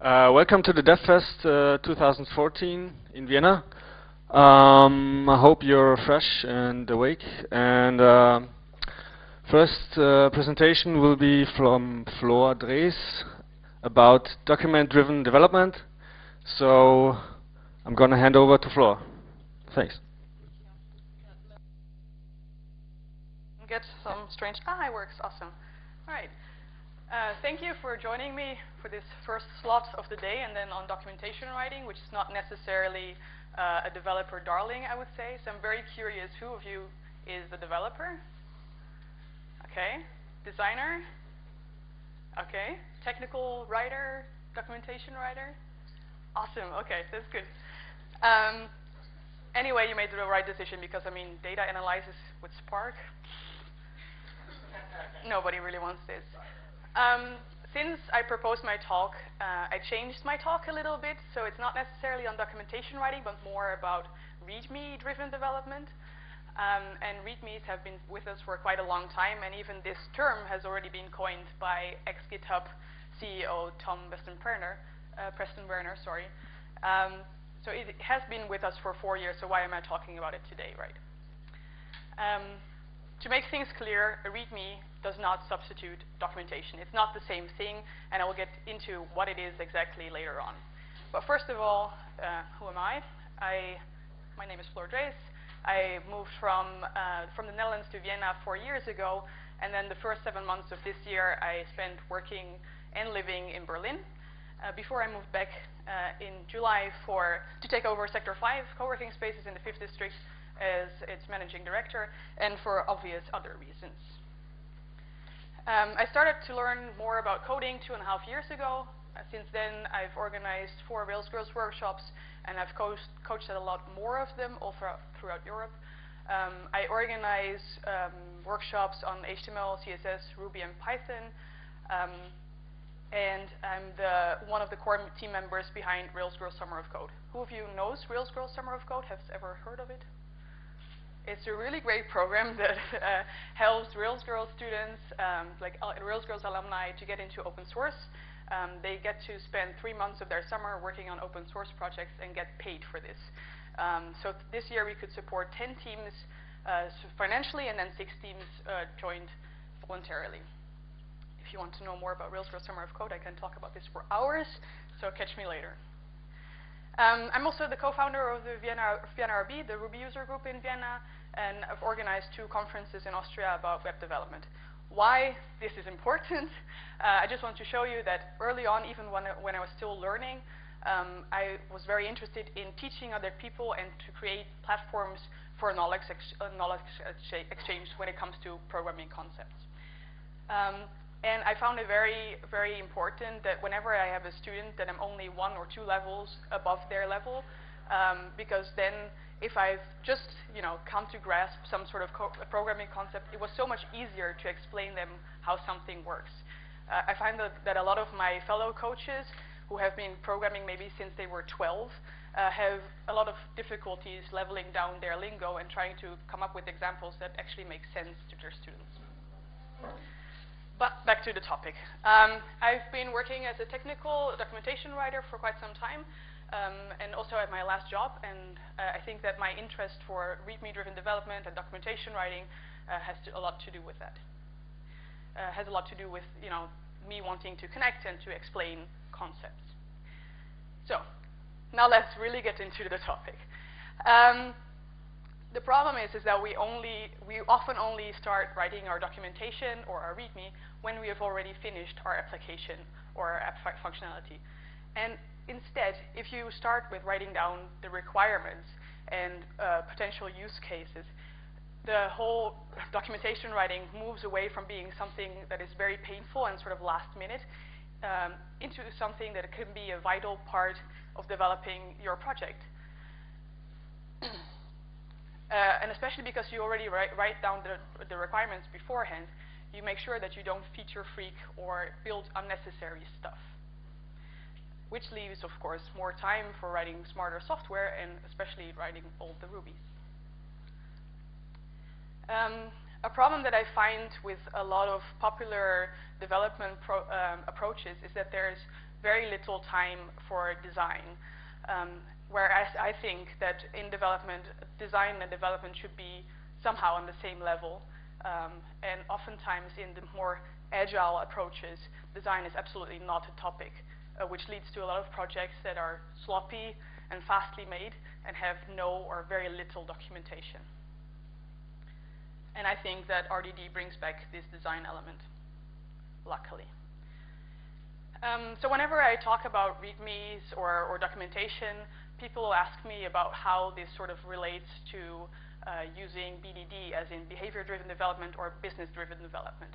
Uh, welcome to the DevFest uh, 2014 in Vienna. Um, I hope you're fresh and awake. And uh, first uh, presentation will be from Floor Drees about document-driven development. So I'm going to hand over to Floor. Thanks. Get some strange. Ah, it works. Awesome. All right. Uh, thank you for joining me for this first slot of the day and then on documentation writing, which is not necessarily uh, a developer darling, I would say. So I'm very curious, who of you is the developer? Okay. Designer? Okay. Technical writer? Documentation writer? Awesome. Okay, that's good. Um, anyway, you made the right decision because, I mean, data analysis with Spark, nobody really wants this. Um, since I proposed my talk, uh, I changed my talk a little bit, so it's not necessarily on documentation writing, but more about README-driven development. Um, and READMEs have been with us for quite a long time, and even this term has already been coined by ex-GitHub CEO Tom Preston-Werner. Uh, Preston Werner, sorry. Um, so it has been with us for four years, so why am I talking about it today, right? Um, to make things clear, a README does not substitute documentation. It's not the same thing, and I will get into what it is exactly later on. But first of all, uh, who am I? I? My name is Floor Drees. I moved from, uh, from the Netherlands to Vienna four years ago, and then the first seven months of this year I spent working and living in Berlin. Uh, before I moved back uh, in July for to take over Sector 5 co-working spaces in the 5th District as its managing director, and for obvious other reasons. Um, I started to learn more about coding two and a half years ago. Uh, since then, I've organized four Rails Girls workshops, and I've coached, a lot more of them all throughout, throughout Europe. Um, I organize um, workshops on HTML, CSS, Ruby, and Python. Um, and I'm the, one of the core team members behind Rails Girls Summer of Code. Who of you knows Rails Girls Summer of Code? Has ever heard of it? It's a really great program that uh, helps Rails Girls students, um, like uh, Rails Girls alumni, to get into open source. Um, they get to spend three months of their summer working on open source projects and get paid for this. Um, so this year we could support 10 teams uh, financially and then six teams uh, joined voluntarily. If you want to know more about Rails Girls Summer of Code, I can talk about this for hours, so catch me later. Um, I'm also the co-founder of the Vienna, Vienna RB, the Ruby user group in Vienna, and I've organized two conferences in Austria about web development. Why this is important, uh, I just want to show you that early on, even when I, when I was still learning, um, I was very interested in teaching other people and to create platforms for knowledge, ex uh, exchange when it comes to programming concepts. Um, and I found it very, very important that whenever I have a student that I'm only one or two levels above their level, um, because then if I've just you know come to grasp some sort of co programming concept, it was so much easier to explain them how something works. Uh, I find that, that a lot of my fellow coaches who have been programming maybe since they were 12 uh, have a lot of difficulties leveling down their lingo and trying to come up with examples that actually make sense to their students. But back to the topic. Um, I've been working as a technical documentation writer for quite some time um, and also at my last job. And uh, I think that my interest for README-driven development and documentation writing uh, has to, a lot to do with that. Uh, has a lot to do with you know me wanting to connect and to explain concepts. So now let's really get into the topic. Um, the problem is, is that we only, we often only start writing our documentation or our README when we have already finished our application or our app functionality. And Instead, if you start with writing down the requirements and uh, potential use cases, the whole documentation writing moves away from being something that is very painful and sort of last minute um, into something that can be a vital part of developing your project. uh, and especially because you already write, write down the, the requirements beforehand, you make sure that you don't feature freak or build unnecessary stuff which leaves, of course, more time for writing smarter software and especially writing all the Rubies. Um, a problem that I find with a lot of popular development um, approaches is that there's very little time for design. Um, whereas I think that in development, design and development should be somehow on the same level. Um, and oftentimes in the more agile approaches, design is absolutely not a topic, uh, which leads to a lot of projects that are sloppy and fastly made and have no or very little documentation. And I think that RDD brings back this design element, luckily. Um, so whenever I talk about READMEs or, or, documentation, people ask me about how this sort of relates to uh, using BDD as in behavior-driven development or business-driven development.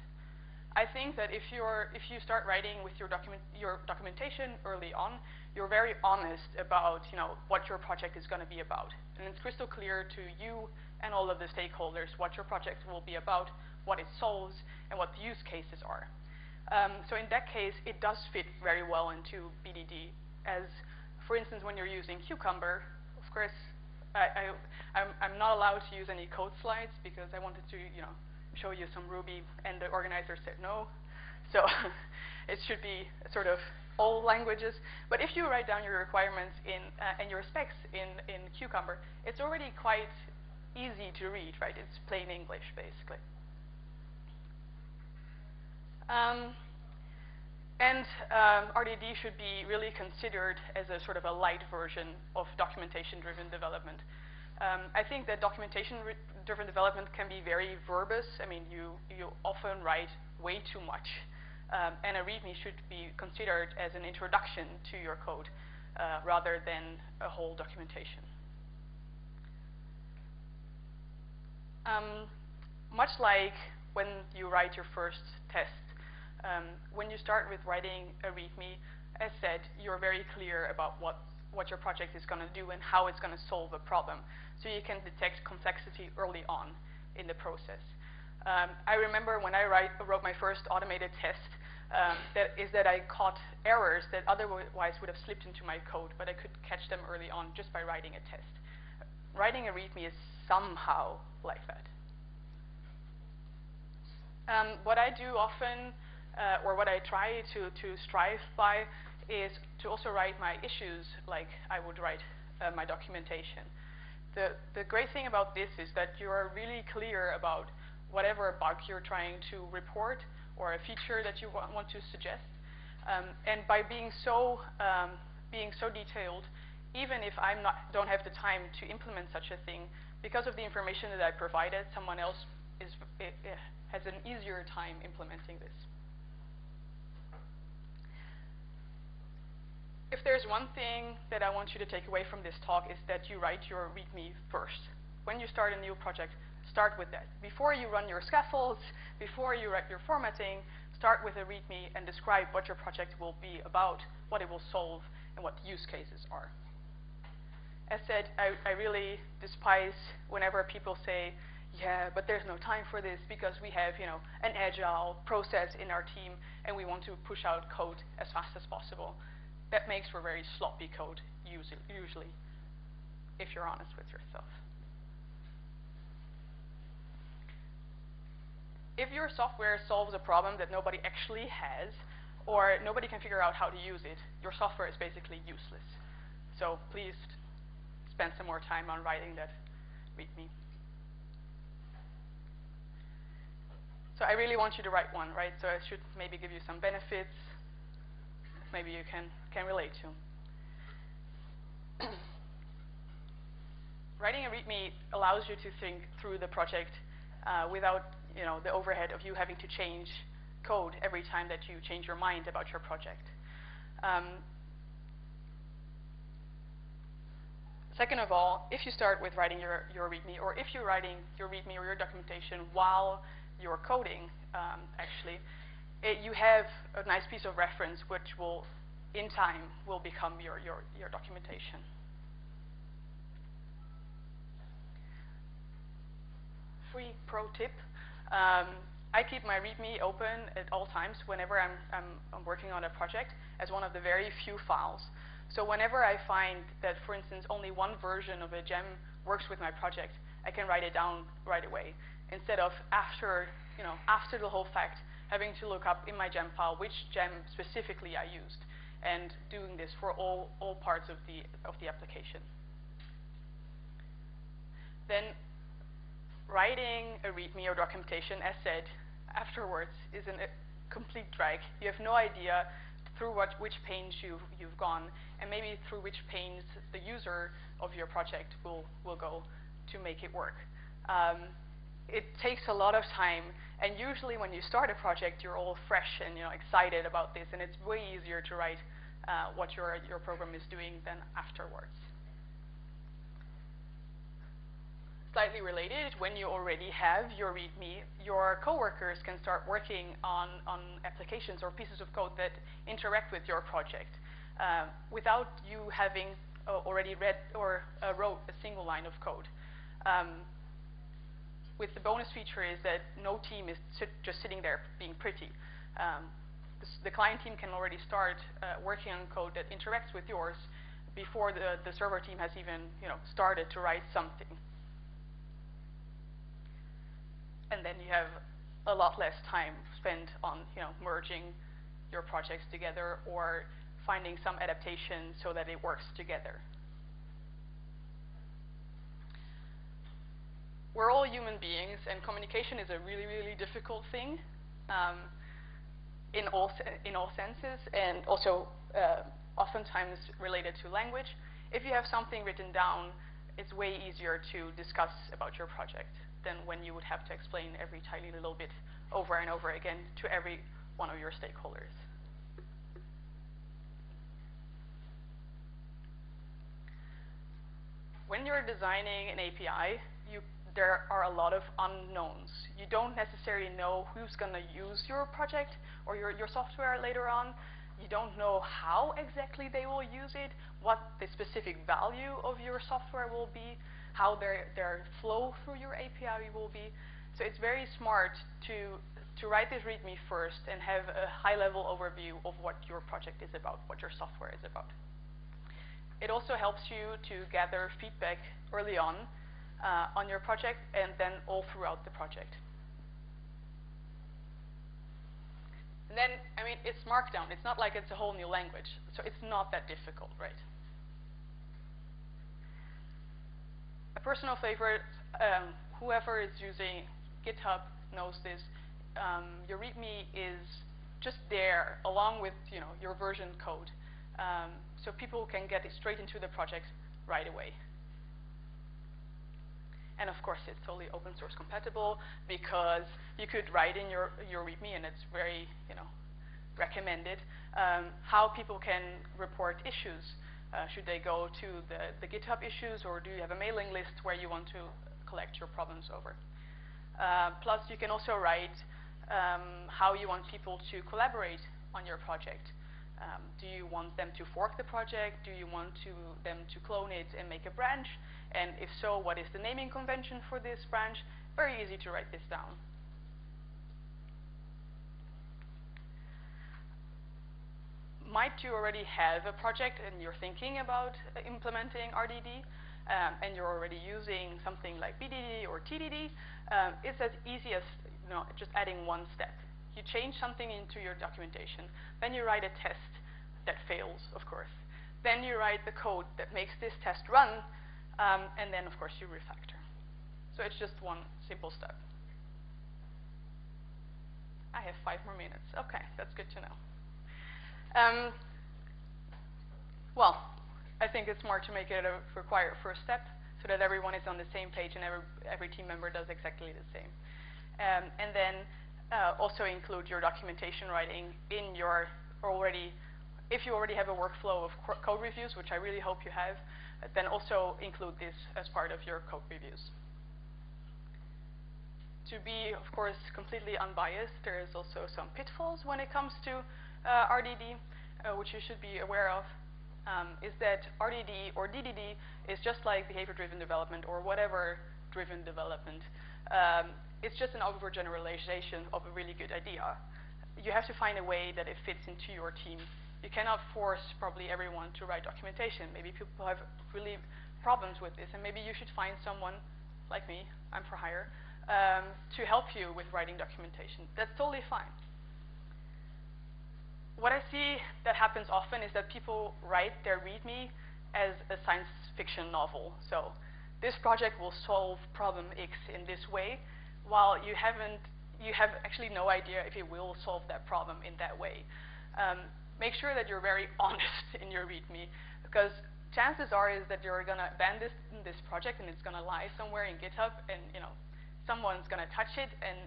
I think that if you're if you start writing with your document your documentation early on, you're very honest about you know what your project is going to be about, and it's crystal clear to you and all of the stakeholders what your project will be about, what it solves, and what the use cases are. Um, so in that case, it does fit very well into BDD. As for instance, when you're using Cucumber, of course, I, I, I'm not allowed to use any code slides because I wanted to you know show you some Ruby, and the organizer said no. So it should be sort of all languages. But if you write down your requirements in uh, and your specs in, in Cucumber, it's already quite easy to read, right? It's plain English, basically. Um, and um, RDD should be really considered as a sort of a light version of documentation-driven development. Um, I think that documentation-driven development can be very verbose. I mean, you, you often write way too much. Um, and a README should be considered as an introduction to your code uh, rather than a whole documentation. Um, much like when you write your first test, um, when you start with writing a README, as said, you're very clear about what what your project is going to do and how it's going to solve a problem. So you can detect complexity early on in the process. Um, I remember when I write, wrote my first automated test, um, that is that I caught errors that otherwise would have slipped into my code, but I could catch them early on just by writing a test. Writing a README is somehow like that. Um, what I do often, uh, or what I try to, to strive by, is to also write my issues like I would write uh, my documentation. The, the great thing about this is that you are really clear about whatever bug you're trying to report or a feature that you wa want to suggest. Um, and by being so, um, being so detailed, even if I don't have the time to implement such a thing, because of the information that I provided, someone else is, it, it has an easier time implementing this. If there's one thing that I want you to take away from this talk is that you write your README first. When you start a new project, start with that. Before you run your scaffolds, before you write your formatting, start with a README and describe what your project will be about, what it will solve, and what the use cases are. As said, I, I really despise whenever people say, yeah, but there's no time for this because we have, you know, an agile process in our team and we want to push out code as fast as possible that makes for very sloppy code usually, if you're honest with yourself. If your software solves a problem that nobody actually has, or nobody can figure out how to use it, your software is basically useless. So please spend some more time on writing that README. So I really want you to write one, right? So I should maybe give you some benefits, maybe you can, can relate to. Writing a README allows you to think through the project uh, without you know, the overhead of you having to change code every time that you change your mind about your project. Um, second of all, if you start with writing your, your README, or if you're writing your README or your documentation while you're coding, um, actually, it, you have a nice piece of reference which will, in time, will become your, your, your documentation. Free pro tip. Um, I keep my README open at all times whenever I'm, I'm, I'm, working on a project as one of the very few files. So whenever I find that, for instance, only one version of a gem works with my project, I can write it down right away instead of after, you know, after the whole fact having to look up in my gem file which gem specifically I used. and doing this for all, all parts of the, of the application. Then writing a README or documentation, as said, afterwards is an, a complete drag. You have no idea through what, which pains you've, you've gone, and maybe through which pains the user of your project will, will go to make it work. Um, it takes a lot of time, and usually when you start a project, you're all fresh and you know excited about this, and it's way easier to write uh, what your your program is doing than afterwards. Slightly related, when you already have your README, your coworkers can start working on, on applications or pieces of code that interact with your project uh, without you having uh, already read or uh, wrote a single line of code. Um, with the bonus feature is that no team is sit just sitting there being pretty. Um, the, the, client team can already start uh, working on code that interacts with yours before the, the server team has even you know, started to write something and then you have a lot less time spent on you know merging your projects together or finding some adaptation so that it works together. We're all human beings, and communication is a really, really difficult thing um, in all in all senses, and also uh, oftentimes related to language. If you have something written down, it's way easier to discuss about your project than when you would have to explain every tiny little bit over and over again to every one of your stakeholders. When you're designing an API, there are a lot of unknowns. You don't necessarily know who's going to use your project or your, your software later on. You don't know how exactly they will use it, what the specific value of your software will be how their, their flow through your API will be. So it's very smart to, to write this README first and have a high-level overview of what your project is about, what your software is about. It also helps you to gather feedback early on uh, on your project and then all throughout the project. And then, I mean, it's Markdown. It's not like it's a whole new language. So it's not that difficult, right? a personal favorite, um, whoever is using GitHub knows this. Um, your README is just there along with you know your version code, um, so people can get it straight into the project right away. And of course, it's totally open source compatible because you could write in your your README, and it's very you know recommended um, how people can report issues. Uh, should they go to the, the GitHub issues, or do you have a mailing list where you want to collect your problems over? Uh, plus, you can also write um, how you want people to collaborate on your project. Um, do you want them to fork the project? Do you want to, them to clone it and make a branch? And if so, what is the naming convention for this branch? Very easy to write this down. might you already have a project and you're thinking about uh, implementing RDD, um, and you're already using something like BDD or TDD, um, it's as easy as you know, just adding one step. You change something into your documentation, then you write a test that fails, of course. Then you write the code that makes this test run, um, and then, of course, you refactor. So it's just one simple step. I have five more minutes. Okay, that's good to know. Um, well, I think it's smart to make it a required first step so that everyone is on the same page and every, every team member does exactly the same. Um, and then uh, also include your documentation writing in your already, if you already have a workflow of code reviews, which I really hope you have, then also include this as part of your code reviews. To be, of course, completely unbiased, there is also some pitfalls when it comes to uh, RDD, uh, which you should be aware of, um, is that RDD or DDD is just like behavior-driven development or whatever driven development. Um, it's just an overgeneralization of a really good idea. You have to find a way that it fits into your team. You cannot force probably everyone to write documentation. Maybe people have really problems with this, and maybe you should find someone like me, I'm for hire, um, to help you with writing documentation. That's totally fine. what I see that happens often is that people write their README as a science fiction novel. So this project will solve problem X in this way, while you haven't, you have actually no idea if it will solve that problem in that way. Um, make sure that you're very honest in your README, because chances are is that you're going to abandon this, this project and it's going to lie somewhere in GitHub, and you know, someone's going to touch it, and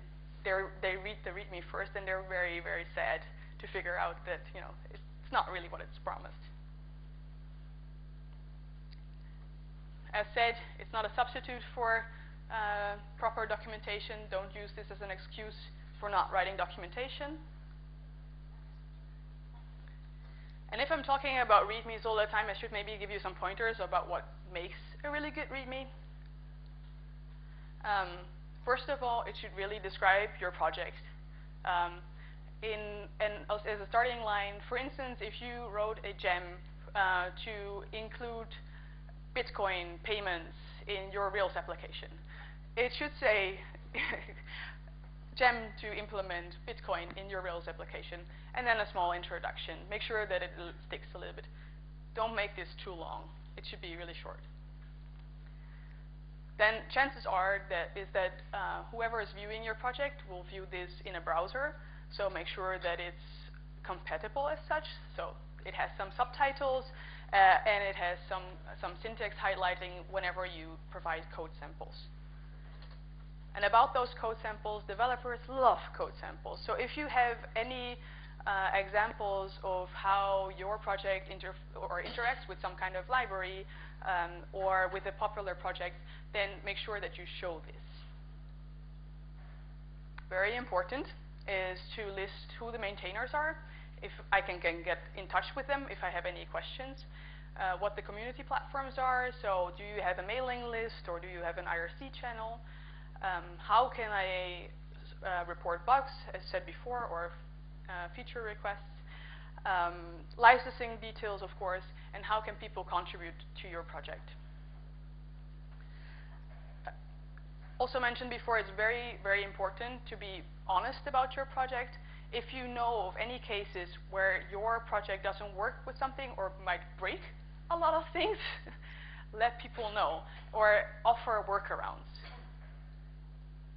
they read the README first, and they're very, very sad to figure out that you know it's not really what it's promised. As said, it's not a substitute for uh, proper documentation. Don't use this as an excuse for not writing documentation. And if I'm talking about READMEs all the time, I should maybe give you some pointers about what makes a really good README. Um, first of all, it should really describe your project. Um, in, and as a starting line, for instance, if you wrote a gem uh, to include Bitcoin payments in your Rails application, it should say gem to implement Bitcoin in your Rails application, and then a small introduction. Make sure that it sticks a little bit. Don't make this too long. It should be really short. Then chances are that is that uh, whoever is viewing your project will view this in a browser, so make sure that it's compatible as such. So it has some subtitles, uh, and it has some, some syntax highlighting whenever you provide code samples. And about those code samples, developers love code samples. So if you have any uh, examples of how your project inter or interacts with some kind of library um, or with a popular project, then make sure that you show this. Very important is to list who the maintainers are, if I can, can get in touch with them if I have any questions, uh, what the community platforms are, so do you have a mailing list or do you have an IRC channel, um, how can I uh, report bugs, as said before, or uh, feature requests, um, licensing details, of course, and how can people contribute to your project. Also mentioned before, it's very, very important to be honest about your project. If you know of any cases where your project doesn't work with something or might break a lot of things, let people know or offer workarounds.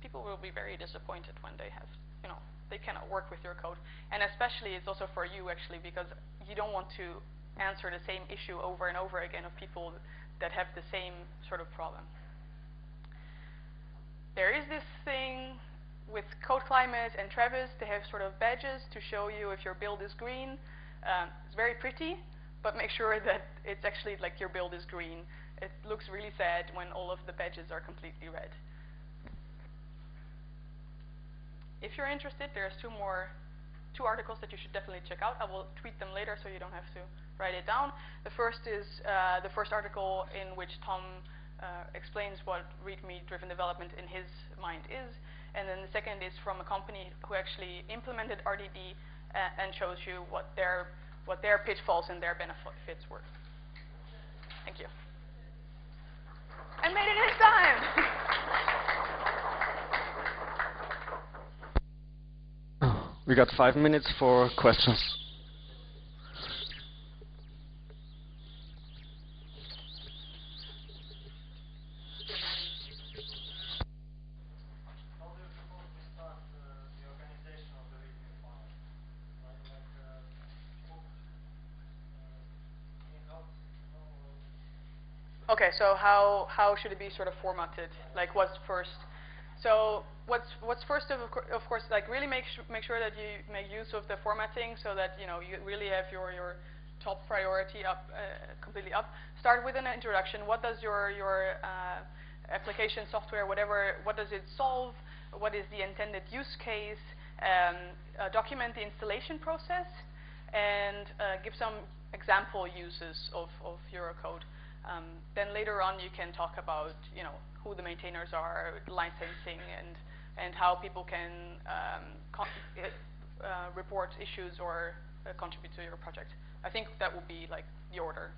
People will be very disappointed when they have, you know, they cannot work with your code. And especially it's also for you actually because you don't want to answer the same issue over and over again of people that have the same sort of problem there is this thing with Code Climate and Travis, they have sort of badges to show you if your build is green. Um, it's very pretty, but make sure that it's actually like your build is green. It looks really sad when all of the badges are completely red. If you're interested, there's two more two articles that you should definitely check out. I will tweet them later so you don't have to write it down. The first is uh, the first article in which Tom uh, explains what README-driven development in his mind is. And then the second is from a company who actually implemented RDD uh, and shows you what their, what their pitfalls and their benefits were. Thank you. I made it in time! we got five minutes for questions. Okay, so how how should it be sort of formatted? Like what's first? So what's what's first of, of course like really make make sure that you make use of the formatting so that you know you really have your your top priority up uh, completely up. Start with an introduction. What does your your uh, application software whatever what does it solve? What is the intended use case? Um, uh, document the installation process and uh, give some example uses of of your code. Um, then later on, you can talk about you know who the maintainers are, licensing, and and how people can um, uh, report issues or uh, contribute to your project. I think that would be like the order.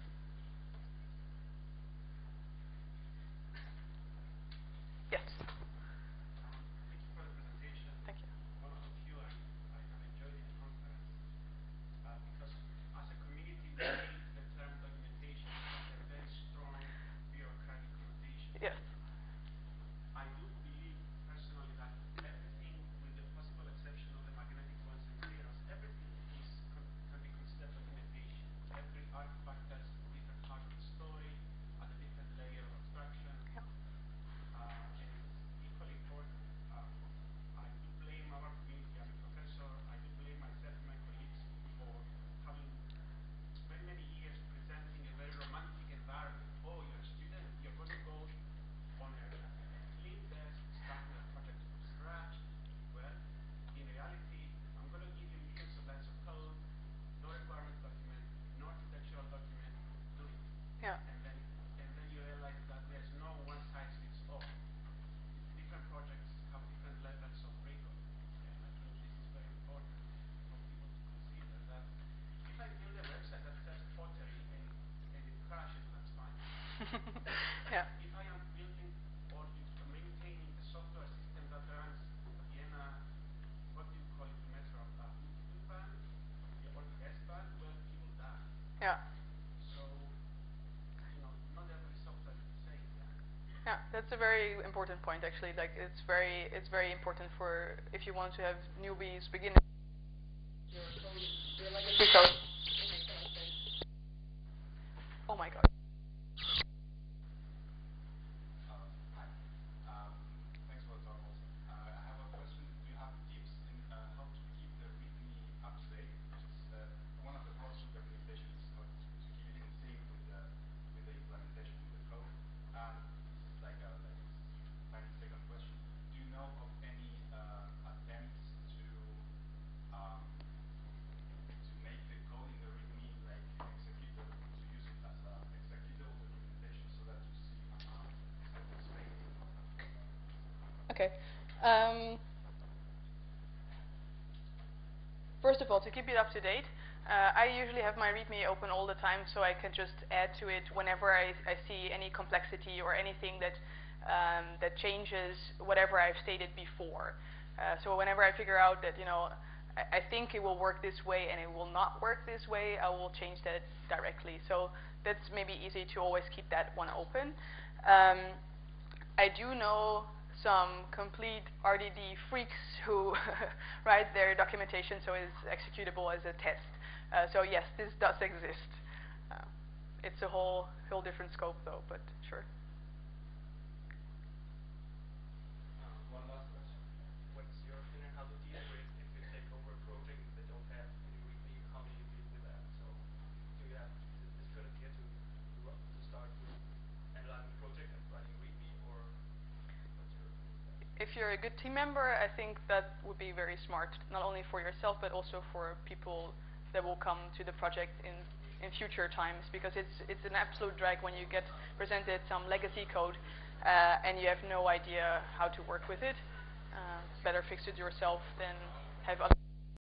Yeah. Yeah, that's a very important point actually. Like it's very it's very important for if you want to have newbies, beginning. Yeah, so first of all, to keep it up to date, uh, I usually have my README open all the time so I can just add to it whenever I, I see any complexity or anything that, um, that changes whatever I've stated before. Uh, so whenever I figure out that, you know, I, I, think it will work this way and it will not work this way, I will change that directly. So that's maybe easy to always keep that one open. Um, I do know some complete RDD freaks who write their documentation so it's executable as a test. Uh, so yes, this does exist. Uh, it's a whole whole different scope though, but sure. You're a good team member, I think that would be very smart, not only for yourself, but also for people that will come to the project in, in future times, because it's, it's an absolute drag when you get presented some legacy code uh, and you have no idea how to work with it. Uh, better fix it yourself than have other